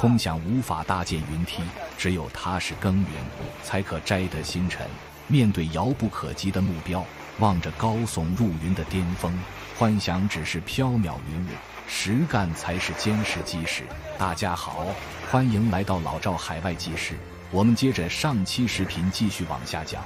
空想无法搭建云梯，只有踏实耕耘，才可摘得星辰。面对遥不可及的目标，望着高耸入云的巅峰，幻想只是缥缈云雾，实干才是坚实基石。大家好，欢迎来到老赵海外记事。我们接着上期视频继续往下讲。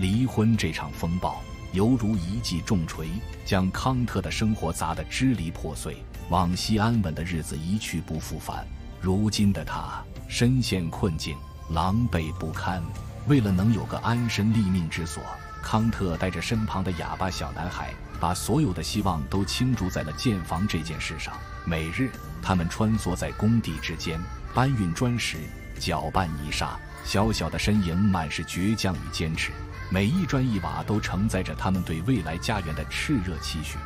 离婚这场风暴，犹如一记重锤，将康特的生活砸得支离破碎。往昔安稳的日子一去不复返，如今的他身陷困境，狼狈不堪。为了能有个安身立命之所，康特带着身旁的哑巴小男孩，把所有的希望都倾注在了建房这件事上。每日，他们穿梭在工地之间，搬运砖石，搅拌泥沙，小小的身影满是倔强与坚持。每一砖一瓦都承载着他们对未来家园的炽热期许。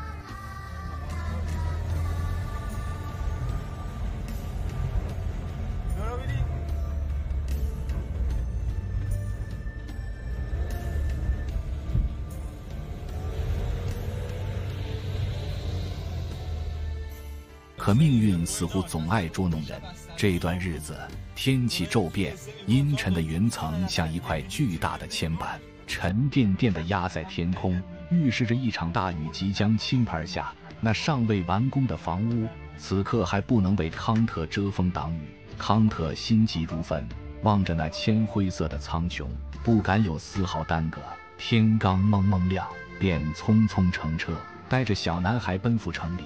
可命运似乎总爱捉弄人。这段日子，天气骤变，阴沉的云层像一块巨大的铅板。沉甸甸的压在天空，预示着一场大雨即将倾盆下。那尚未完工的房屋，此刻还不能为康特遮风挡雨。康特心急如焚，望着那铅灰色的苍穹，不敢有丝毫耽搁。天刚蒙蒙亮，便匆匆乘车，带着小男孩奔赴城里。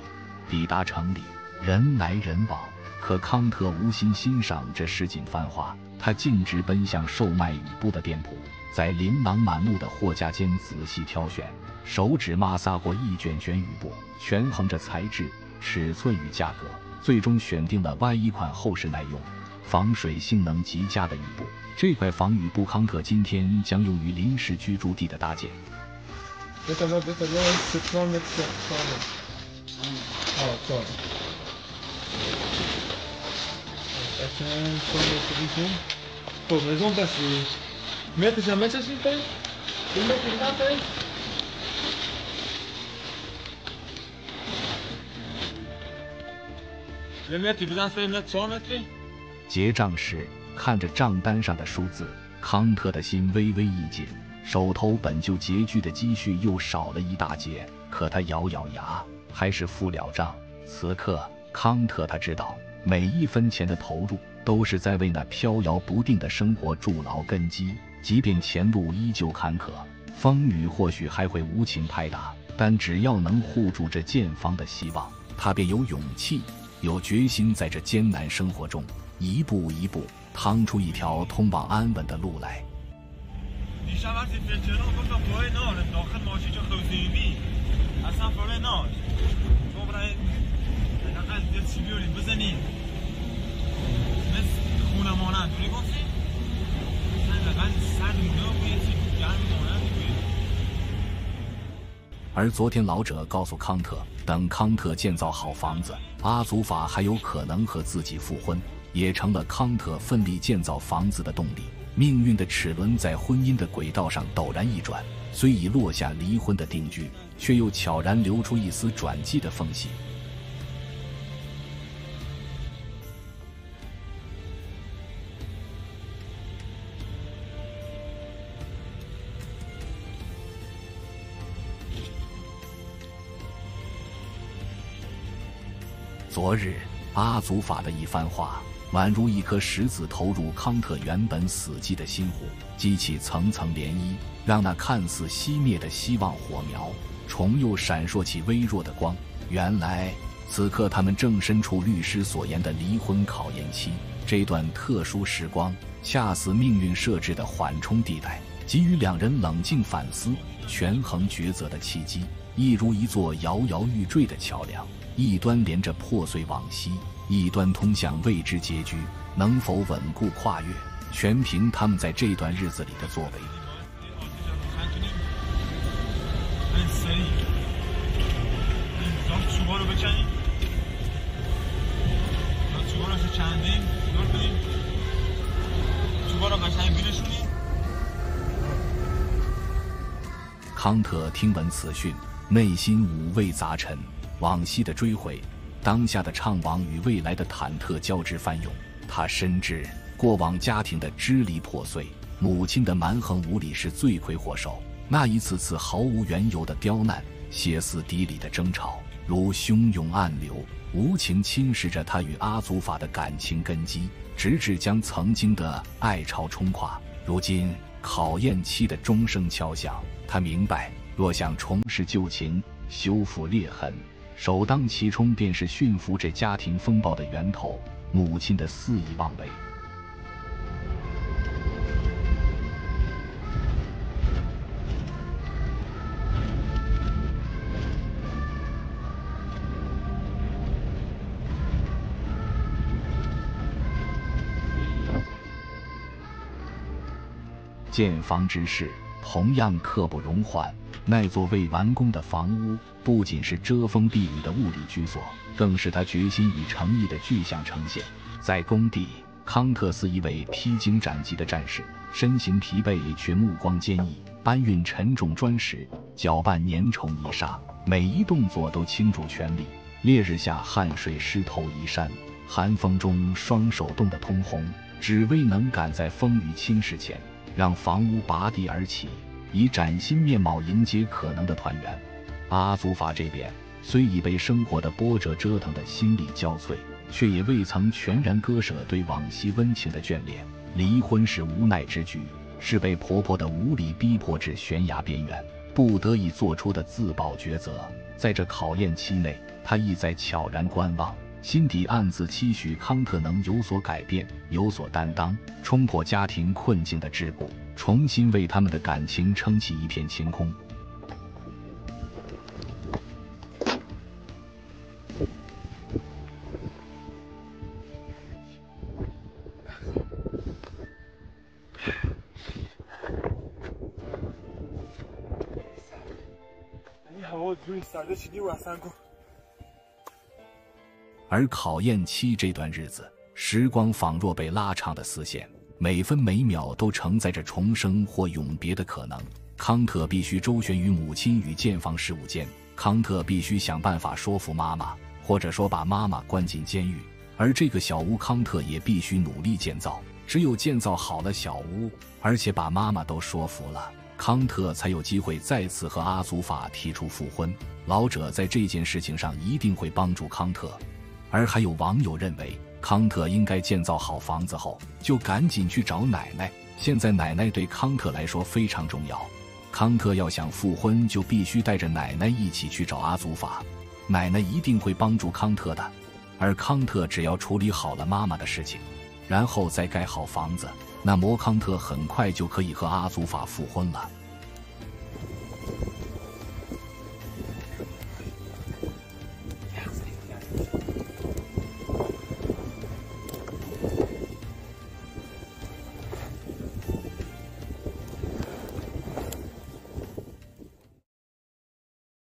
抵达城里，人来人往，可康特无心欣赏这市井繁华，他径直奔向售卖雨布的店铺。在琳琅满目的货架间仔细挑选，手指摩挲过一卷卷雨布，权衡着材质、尺寸与价格，最终选定了 Y 一款厚实耐用、防水性能极佳的雨布。这块防雨布，康特今天将用于临时居住地的搭建。结账时，看着账单上的数字，康特的心微微一紧，手头本就拮据的积蓄又少了一大截。可他咬咬牙，还是付了账。此刻，康特他知道，每一分钱的投入都是在为那飘摇不定的生活筑牢根基。即便前路依旧坎坷，风雨或许还会无情拍打，但只要能护住这建方的希望，他便有勇气、有决心，在这艰难生活中一步一步趟出一条通往安稳的路来。而昨天，老者告诉康特，等康特建造好房子，阿祖法还有可能和自己复婚，也成了康特奋力建造房子的动力。命运的齿轮在婚姻的轨道上陡然一转，虽已落下离婚的定局，却又悄然流出一丝转机的缝隙。昨日阿祖法的一番话，宛如一颗石子投入康特原本死寂的心湖，激起层层涟漪，让那看似熄灭的希望火苗重又闪烁起微弱的光。原来，此刻他们正身处律师所言的离婚考验期，这段特殊时光恰似命运设置的缓冲地带，给予两人冷静反思、权衡抉择的契机，亦如一座摇摇欲坠的桥梁。一端连着破碎往昔，一端通向未知结局，能否稳固跨越，全凭他们在这段日子里的作为。康特听闻此讯，内心五味杂陈，往昔的追悔，当下的怅惘与未来的忐忑交织翻涌。他深知过往家庭的支离破碎，母亲的蛮横无理是罪魁祸首。那一次次毫无缘由的刁难、歇斯底里的争吵，如汹涌暗流，无情侵蚀着他与阿祖法的感情根基，直至将曾经的爱巢冲垮。如今考验期的钟声敲响。他明白，若想重拾旧情、修复裂痕，首当其冲便是驯服这家庭风暴的源头——母亲的肆意妄为。建房之事。同样刻不容缓。那座未完工的房屋，不仅是遮风避雨的物理居所，更是他决心与诚意的具象呈现。在工地，康特斯一位披荆斩棘的战士，身形疲惫却目光坚毅，搬运沉重砖石，搅拌粘稠泥沙，每一动作都倾注全力。烈日下汗水湿透衣衫，寒风中双手冻得通红，只为能赶在风雨侵蚀前。让房屋拔地而起，以崭新面貌迎接可能的团圆。阿祖法这边虽已被生活的波折折腾得心力交瘁，却也未曾全然割舍对往昔温情的眷恋。离婚是无奈之举，是被婆婆的无理逼迫至悬崖边缘，不得已做出的自保抉择。在这考验期内，她亦在悄然观望。心底暗自期许康特能有所改变，有所担当，冲破家庭困境的桎梏，重新为他们的感情撑起一片晴空。而考验期这段日子，时光仿若被拉长的丝线，每分每秒都承载着重生或永别的可能。康特必须周旋于母亲与建房事务间，康特必须想办法说服妈妈，或者说把妈妈关进监狱。而这个小屋，康特也必须努力建造。只有建造好了小屋，而且把妈妈都说服了，康特才有机会再次和阿祖法提出复婚。老者在这件事情上一定会帮助康特。而还有网友认为，康特应该建造好房子后就赶紧去找奶奶。现在奶奶对康特来说非常重要，康特要想复婚，就必须带着奶奶一起去找阿祖法。奶奶一定会帮助康特的，而康特只要处理好了妈妈的事情，然后再盖好房子，那摩康特很快就可以和阿祖法复婚了。